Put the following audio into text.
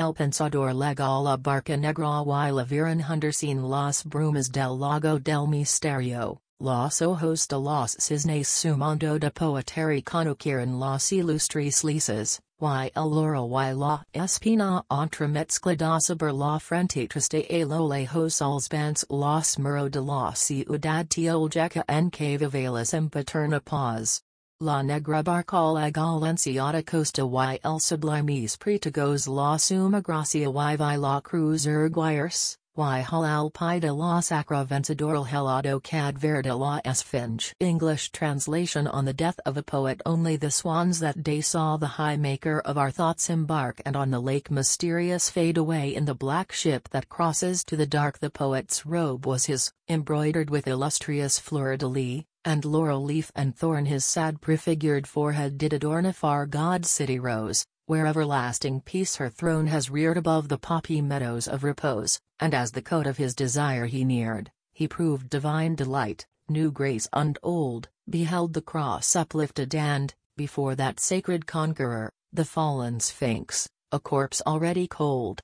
El Pensador legal la barca negra y la viran hundercin las brumas del lago del misterio, los ojos de los cisnes sumando de poetari conoquieren los ilustres lises, y el laurel y la espina entre entremezclada sobre la frente triste a lo lejos als bans los muro de la ciudad teoljeca en que vive en paterna paz. La negra barca legal enciada costa y el sublimes pretagos la suma gracia y vi la cruz erguirse, y halal pide la sacra vencedor helado cad verde la esfinge English translation On the death of a poet only the swans that day saw the high maker of our thoughts embark and on the lake mysterious fade away in the black ship that crosses to the dark. The poet's robe was his, embroidered with illustrious fleur-de-lis, and laurel leaf and thorn. His sad prefigured forehead did adorn a far God's city rose, where everlasting peace her throne has reared above the poppy meadows of repose, and as the coat of his desire he neared, he proved divine delight, new grace and old, beheld the cross uplifted and, before that sacred conqueror, the fallen sphinx, a corpse already cold,